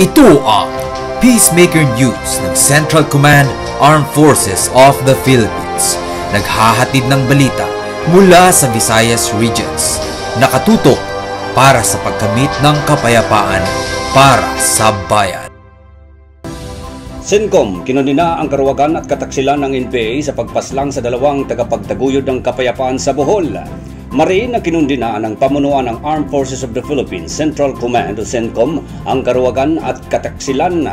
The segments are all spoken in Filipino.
Ito ang Peacemaker News ng Central Command Armed Forces of the Philippines. Naghahatid ng balita mula sa Visayas Regions. Nakatutok para sa pagkamit ng kapayapaan para sa bayan. CENTCOM kinunina ang karuwagan at kataksilan ng NPA sa pagpaslang sa dalawang tagapagtaguyod ng kapayapaan sa Bohol. Mariin na kinundinaan ng pamunuan ng Armed Forces of the Philippines Central Command o CENTCOM ang karuwagan at kataksilan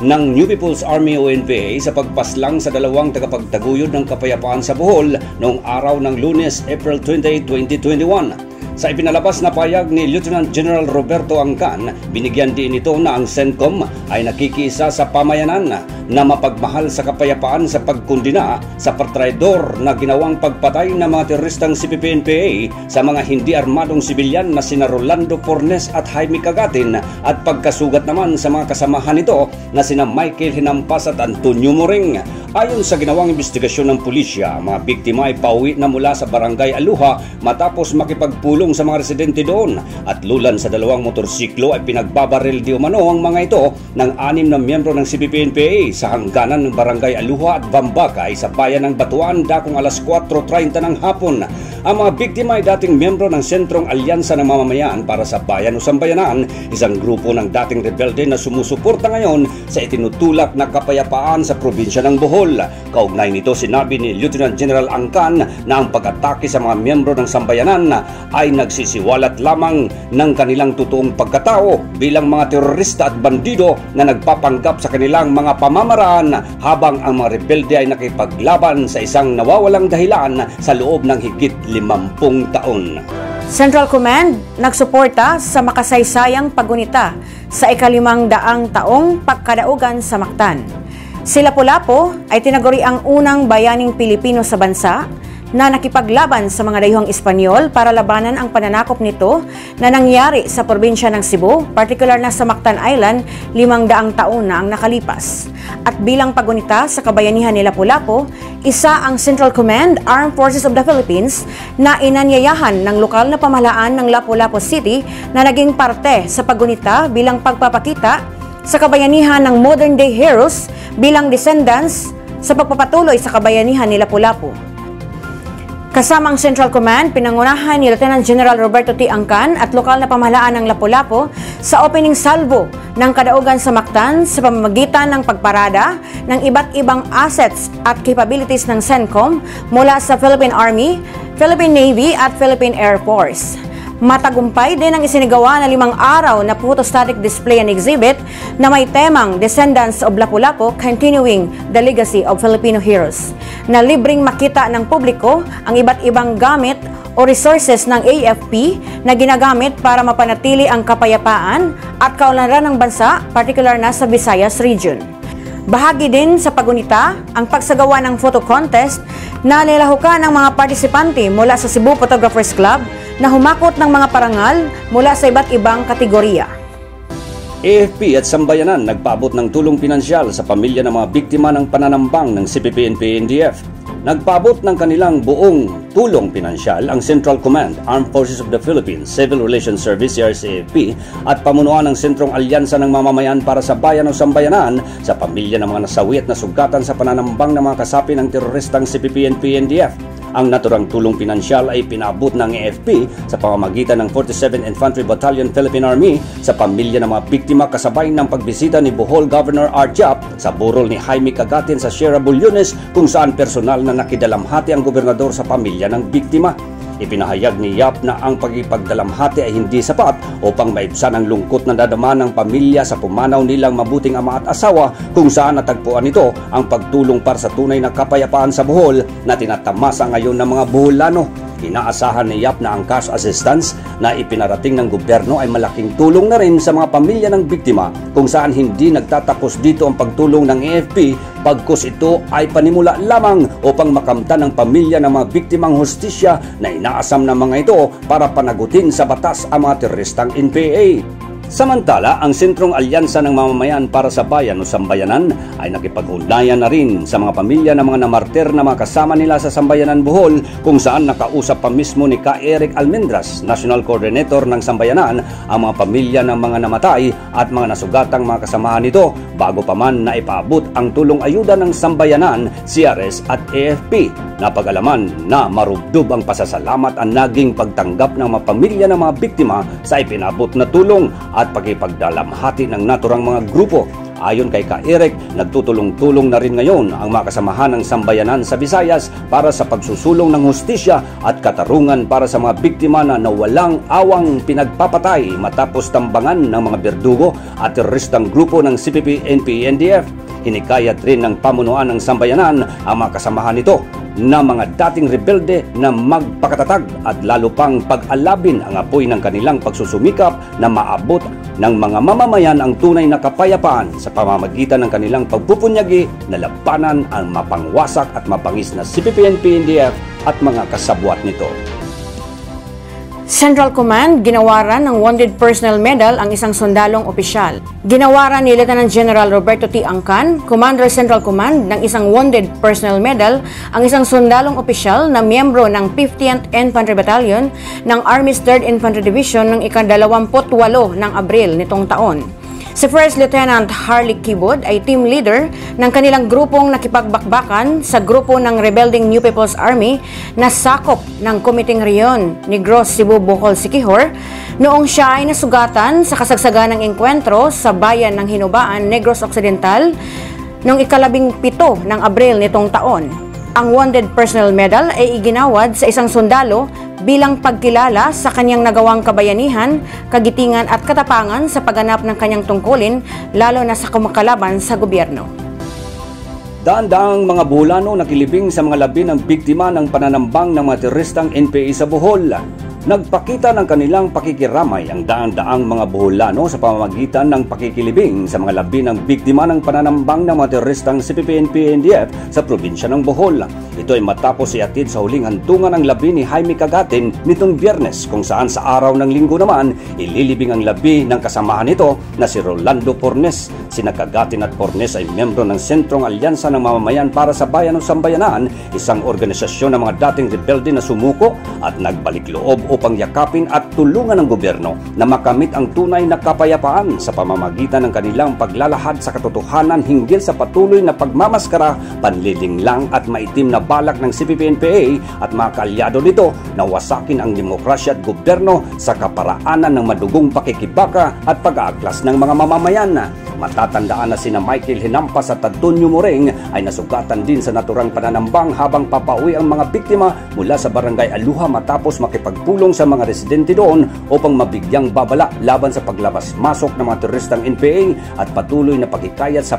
ng New People's Army o NPA sa pagpaslang sa dalawang tagapagtaguyod ng kapayapaan sa Bohol noong araw ng lunes, April 28, 2021. Sa ipinalabas na payag ni Lieutenant General Roberto Angkan, binigyan din ito na ang CENTCOM ay nakikisa sa pamayanan na mapagmahal sa kapayapaan sa pagkundina sa pertraidor na ginawang pagpatay ng mga teroristang CPP-NPA sa mga hindi armadong sibilyan na sina Rolando Fornes at Jaime Cagatin at pagkasugat naman sa mga kasamahan nito na sina Michael Hinampas at Antonio Moring. Ayon sa ginawang investigasyon ng pulisya, mga biktima ay pauwi na mula sa barangay Aluha matapos makipagpulong sa mga residente doon at lulan sa dalawang motorsiklo ay pinagbabaril di umano ang mga ito ng anim na miyembro ng CPP-NPA sa hangganan ng barangay Aluha at Bambakay sa bayan ng Batuan dakong alas 4.30 ng hapon. Ang mga biktima ay dating miyembro ng Sentrong Alyansa ng Mamamayan para sa Bayan o Sambayanan, isang grupo ng dating rebelde na sumusuporta ngayon sa itinutulak na kapayapaan sa probinsya ng Bohol. Kaugnay nito sinabi ni Lieutenant General Angkan na ang pag-atake sa mga miyembro ng sambayanan ay nagsisiwalat lamang ng kanilang totoong pagkatao bilang mga terorista at bandido na nagpapanggap sa kanilang mga pamamaraan habang ang mga rebelde ay nakipaglaban sa isang nawawalang dahilan sa loob ng higit limampung taon. Central Command nagsuporta sa makasaysayang pagunita sa ikalimang daang taong pagkadaugan sa Mactan. Si Lapu-Lapu ay tinaguri ang unang bayaning Pilipino sa bansa na nakipaglaban sa mga dayuhang Espanyol para labanan ang pananakop nito na nangyari sa probinsya ng Cebu, particular na sa Mactan Island, limang daang taon na ang nakalipas. At bilang pagunita sa kabayanihan ni Lapu-Lapu, isa ang Central Command Armed Forces of the Philippines na inanyayahan ng lokal na pamahalaan ng Lapu-Lapu City na naging parte sa pagunita bilang pagpapakita sa kabayanihan ng modern day heroes bilang descendants sa pagpapatuloy sa kabayanihan ni Lapu-Lapu. Kasamang Central Command, pinangunahan ni Lieutenant General Roberto T. Angkan at lokal na pamahalaan ng Lapu-Lapu sa opening salvo ng kadaugan sa Mactan sa pamamagitan ng pagparada ng iba't ibang assets at capabilities ng CENTCOM mula sa Philippine Army, Philippine Navy at Philippine Air Force. Matagumpay din ang isinigawa na limang araw na photostatic display and exhibit na may temang Descendants of Lapu-Lapu Continuing the Legacy of Filipino Heroes na libreng makita ng publiko ang iba't ibang gamit o resources ng AFP na ginagamit para mapanatili ang kapayapaan at kaunlaran ng bansa, particular na sa Visayas region. Bahagi din sa pagunita ang pagsagawa ng photo contest na nilahukan ng mga partisipante mula sa Cebu Photographers Club na humakot ng mga parangal mula sa iba't ibang kategorya. AFP at Sambayanan nagpaabot ng tulong pinansyal sa pamilya ng mga biktima ng pananambang ng CPP-NP-NDF. Nagpaabot ng kanilang buong tulong pinansyal ang Central Command, Armed Forces of the Philippines, Civil Relations Service, CRCAP, at pamunuan ng Sentrong Alyansa ng Mamamayan para sa Bayan o Sambayanan sa pamilya ng mga nasawi at nasugatan sa pananambang ng mga kasapi ng teroristang CPP-NP-NDF. Ang naturang tulong pinansyal ay pinabot ng AFP sa pamamagitan ng 47 Infantry Battalion Philippine Army sa pamilya ng mga biktima kasabay ng pagbisita ni Bohol Governor Arjap sa burol ni Jaime Cagatin sa Sierra Bulyones kung saan personal na nakidalamhati ang gobernador sa pamilya ng biktima. Ipinahayag ni Yap na ang pagipagdalamhati ay hindi sapat upang maibsan ang lungkot na dadama ng pamilya sa pumanaw nilang mabuting ama at asawa kung saan natagpuan nito ang pagtulong para sa tunay na kapayapaan sa Bohol na tinatamasa ngayon ng mga Boholano. Inaasahan ni Yap na ang cash assistance na ipinarating ng gobyerno ay malaking tulong na rin sa mga pamilya ng biktima kung saan hindi nagtatapos dito ang pagtulong ng AFP pagkus ito ay panimula lamang upang makamtan ng pamilya ng mga biktimang hustisya na inaasam ng mga ito para panagutin sa batas ang mga teroristang NPA. Samantala, ang Sentrong Alyansa ng Mamamayan para sa Bayan o Sambayanan ay nakipag-ugnayan na rin sa mga pamilya ng mga namartir na mga kasama nila sa Sambayanan Bohol kung saan nakausap pa mismo ni Ka Eric Almendras, National Coordinator ng Sambayanan, ang mga pamilya ng mga namatay at mga nasugatang mga kasamahan nito bago pa man na ipaabot ang tulong ayuda ng Sambayanan, CRS at AFP. Napag-alaman na marubdob ang pasasalamat ang naging pagtanggap ng mga pamilya ng mga biktima sa ipinabot na tulong at pagipagdalamhati ng naturang mga grupo. Ayon kay Ka Eric, nagtutulong-tulong na rin ngayon ang mga kasamahan ng sambayanan sa Visayas para sa pagsusulong ng hustisya at katarungan para sa mga biktima na nawalang awang pinagpapatay matapos tambangan ng mga berdugo at teroristang grupo ng CPP, NP, NDF. Hinikayat rin ng pamunuan ng sambayanan ang mga kasamahan nito na mga dating rebelde na magpakatatag at lalo pang pag-alabin ang apoy ng kanilang pagsusumikap na maabot ng mga mamamayan ang tunay na kapayapaan sa pamamagitan ng kanilang pagpupunyagi na labanan ang mapangwasak at mapangis na CPP-NP-NDF at mga kasabwat nito. Central Command, ginawaran ng Wounded Personnel Medal ang isang sundalong opisyal. Ginawaran ni Lieutenant General Roberto T. Angkan, Commander Central Command, ng isang Wounded Personnel Medal ang isang sundalong opisyal na miyembro ng 50th Infantry Battalion ng Army's 3rd Infantry Division ng ika-28 ng Abril nitong taon. Si First Lieutenant Harley Kibod ay team leader ng kanilang grupong nakipagbakbakan sa grupo ng Rebelding New People's Army na sakop ng Kumiting Riyon Negros Cebu Bohol Sikihor noong siya ay nasugatan sa kasagsagan ng engkwentro sa bayan ng Hinubaan, Negros Occidental noong ikalabing pito ng Abril nitong taon. Ang Wounded Personnel Medal ay iginawad sa isang sundalo bilang pagkilala sa kanyang nagawang kabayanihan, kagitingan at katapangan sa pagganap ng kanyang tungkulin lalo na sa kumakalaban sa gobyerno. Daan-daang mga bulano nakilibing sa mga labi ng biktima ng pananambang ng mga teroristang NPA sa Bohol. Nagpakita ng kanilang pakikiramay ang daan-daang mga Boholano sa pamamagitan ng pakikilibing sa mga labi ng biktima ng pananambang ng mga teroristang CPP-NP-NDF sa probinsya ng Bohol. Ito ay matapos iatid sa huling hantungan ang labi ni Jaime Cagatin nitong biyernes kung saan sa araw ng linggo naman ililibing ang labi ng kasamahan nito na si Rolando Pornes. Sina Cagatin at Pornes ay membro ng Sentrong Alyansa ng Mamamayan para sa Bayan ng Sambayanan, isang organisasyon ng mga dating rebelde na sumuko at nagbalik loob upang yakapin at tulungan ng gobyerno na makamit ang tunay na kapayapaan sa pamamagitan ng kanilang paglalahad sa katotohanan hinggil sa patuloy na pagmamaskara, panlilinglang at maitim na balak ng CPP-NPA at mga kaalyado nito na wasakin ang demokrasya at gobyerno sa kaparaanan ng madugong pakikibaka at pag-aaklas ng mga mamamayan. Matatandaan na sina Michael Hinampas at Antonio Moreng ay nasugatan din sa naturang pananambang habang papauwi ang mga biktima mula sa barangay Aluha matapos makipagpulong sa mga residente doon upang mabigyang babala laban sa paglabas-masok ng mga turistang NPA at patuloy na pagkikayat sa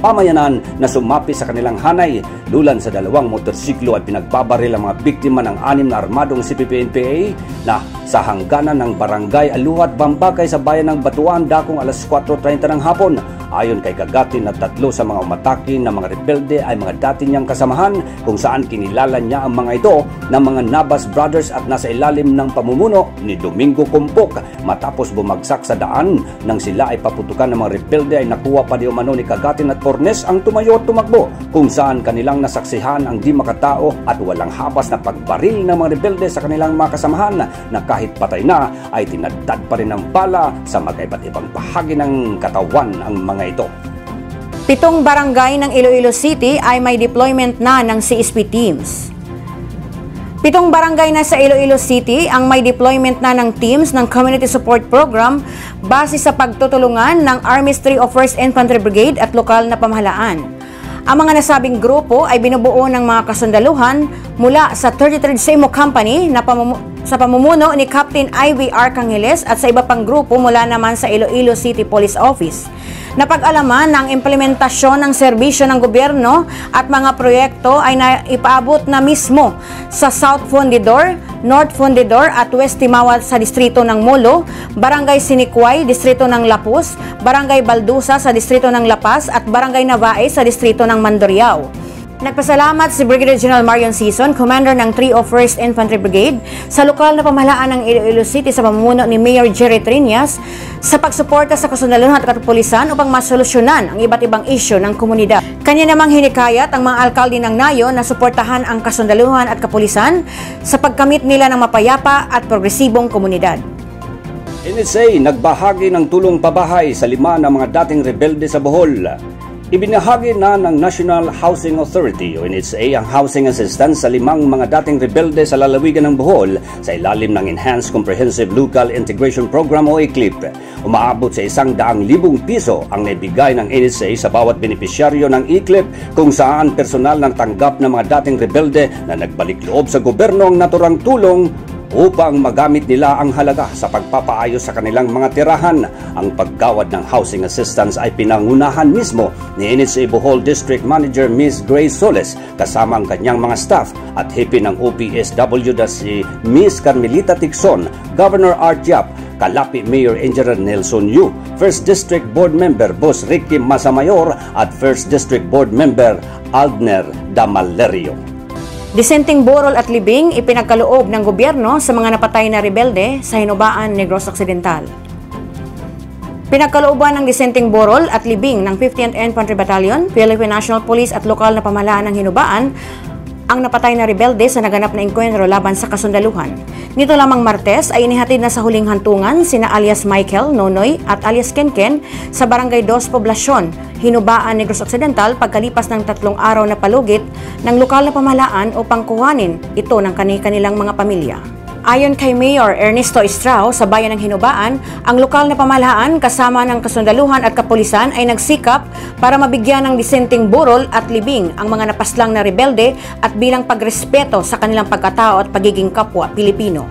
pamayanan na sumapi sa kanilang hanay. Lulan sa dalawang motorsiklo at pinagbabaril ang mga biktima ng anim na armadong CPP-NPA na sa hangganan ng barangay Aluhat, Bambakay sa bayan ng Batuan dakong alas 4.30 ng hapon. Ayon kay Kagatin na tatlo sa mga umatake na mga rebelde ay mga dati niyang kasamahan kung saan kinilala niya ang mga ito ng mga Nabas Brothers at nasa ilalim ng pamumuno ni Domingo Kumpok. Matapos bumagsak sa daan nang sila ay paputukan ng mga rebelde ay nakuha pa di umano ni Kagatin at Fornes ang tumayo at tumakbo kung saan kanilang nasaksihan ang di makatao at walang habas na pagbaril ng mga rebelde sa kanilang mga kasamahan na kahit patay na ay tinadtad pa rin ng bala sa magkaiba't ibang bahagi ng katawan ang mga mga ito. Pitong barangay ng Iloilo City ay may deployment na ng CSP teams. Pitong barangay na sa Iloilo City ang may deployment na ng teams ng Community Support Program base sa pagtutulungan ng Army's 3 of 1st Infantry Brigade at lokal na pamahalaan. Ang mga nasabing grupo ay binubuo ng mga kasundaluhan mula sa 33rd Semo Company na sa pamumuno ni Captain Ivy Arcangeles at sa iba pang grupo mula naman sa Iloilo City Police Office. Napag-alaman ng implementasyon ng serbisyo ng gobyerno at mga proyekto ay naipaabot na mismo sa South Fundidor, North Fundidor at West Timawat sa distrito ng Molo, Barangay Sinikway, distrito ng Lapus, Barangay Baldusa sa distrito ng Lapas at Barangay Navae sa distrito ng Mandurriao. Nagpasalamat si Brigadier General Marion Season, Commander ng 301st Infantry Brigade, sa lokal na pamahalaan ng Iloilo City sa pamumuno ni Mayor Jerry Trinas sa pagsuporta sa kasundaluhan at katupulisan upang masolusyonan ang iba't ibang isyo ng komunidad. Kanya namang hinikayat ang mga alkalde ng Nayo na suportahan ang kasundaluhan at kapulisan sa pagkamit nila ng mapayapa at progresibong komunidad. NSA nagbahagi ng tulong pabahay sa lima ng mga dating rebelde sa Bohol. Ibinahagi na ng National Housing Authority o NHA ang housing assistance sa limang mga dating rebelde sa lalawigan ng Bohol sa ilalim ng Enhanced Comprehensive Local Integration Program o ECLIP. Umaabot sa isang daang libong piso ang naibigay ng NHA sa bawat benepisyaryo ng ECLIP kung saan personal ng tanggap ng mga dating rebelde na nagbalik loob sa gobyerno ang naturang tulong upang magamit nila ang halaga sa pagpapaayos sa kanilang mga tirahan. Ang paggawad ng housing assistance ay pinangunahan mismo ni NHA Bohol District Manager Ms. Grace Soles kasama ang kanyang mga staff at hipi ng OPSW na si Ms. Carmelita Tixon, Governor Art Yap, Kalapi Mayor Engineer Nelson Yu, First District Board Member Boss Ricky Masamayor at First District Board Member Aldner Damalerio. Disenteng borol at libing ipinagkaloob ng gobyerno sa mga napatay na rebelde sa Hinubaan, Negros Occidental. Pinagkalooban ng disenteng borol at libing ng 50th Infantry Battalion, Philippine National Police at lokal na pamahalaan ng Hinubaan ang napatay na rebelde sa naganap na engkwentro laban sa kasundaluhan. Nito lamang Martes ay inihatid na sa huling hantungan sina alias Michael Nonoy at alias Kenken sa Barangay Dos Poblacion, Hinubaan, Negros Occidental pagkalipas ng tatlong araw na palugit ng lokal na pamahalaan upang kuhanin ito ng kanilang mga pamilya. Ayon kay Mayor Ernesto Estrao sa bayan ng Hinubaan, ang lokal na pamahalaan kasama ng kasundaluhan at kapulisan ay nagsikap para mabigyan ng disenteng burol at libing ang mga napaslang na rebelde at bilang pagrespeto sa kanilang pagkatao at pagiging kapwa Pilipino.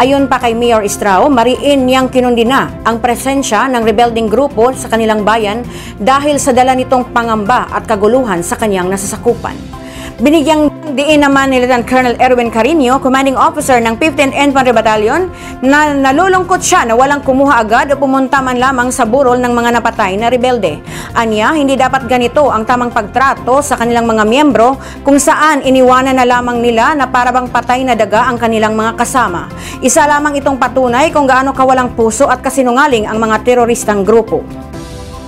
Ayon pa kay Mayor Estrao, mariin niyang kinundina ang presensya ng rebelding grupo sa kanilang bayan dahil sa dala nitong pangamba at kaguluhan sa kanyang nasasakupan. Binigyang diin naman ni Lieutenant Colonel Erwin Carino, commanding officer ng 15th Infantry Battalion, na nalulungkot siya na walang kumuha agad o pumunta man lamang sa burol ng mga napatay na rebelde. Anya, hindi dapat ganito ang tamang pagtrato sa kanilang mga miyembro kung saan iniwanan na lamang nila na parabang patay na daga ang kanilang mga kasama. Isa lamang itong patunay kung gaano kawalang puso at kasinungaling ang mga teroristang grupo.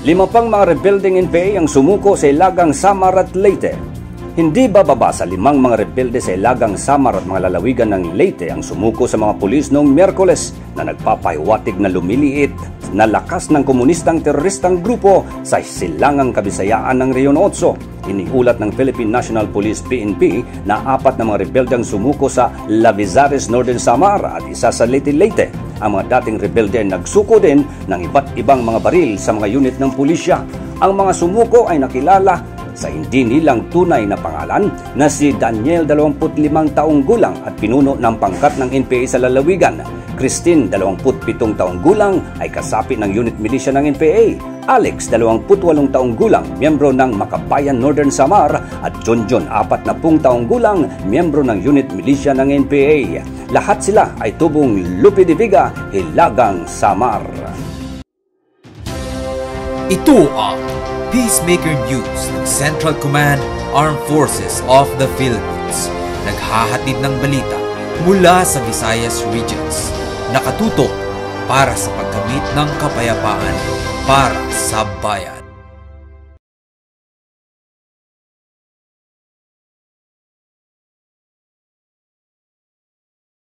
Lima pang mga rebuilding NPA ang sumuko sa Ilagang Samar at Leyte hindi bababa sa limang mga rebelde sa Ilagang Samar at mga lalawigan ng Leyte ang sumuko sa mga pulis noong Miyerkules na nagpapahiwatig na lumiliit na lakas ng komunistang teroristang grupo sa silangang kabisayaan ng Rion 8. Iniulat ng Philippine National Police PNP na apat na mga rebelde ang sumuko sa Lavizares Northern Samar at isa sa Leyte Leyte. Ang mga dating rebelde ay nagsuko din ng iba't ibang mga baril sa mga unit ng pulisya. Ang mga sumuko ay nakilala sa hindi nilang tunay na pangalan na si Daniel 25 taong gulang at pinuno ng pangkat ng NPA sa lalawigan. Christine 27 taong gulang ay kasapi ng unit militia ng NPA. Alex 28 taong gulang, miyembro ng Makabayan Northern Samar at John John 40 taong gulang, miyembro ng unit militia ng NPA. Lahat sila ay tubong Lupi de Viga, Hilagang Samar. Ito ang Peacemaker News ng Central Command Armed Forces of the Philippines. Naghahatid ng balita mula sa Visayas Regions. Nakatutok para sa pagkamit ng kapayapaan para sa bayan.